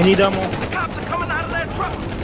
We need them Cops are coming out of that truck.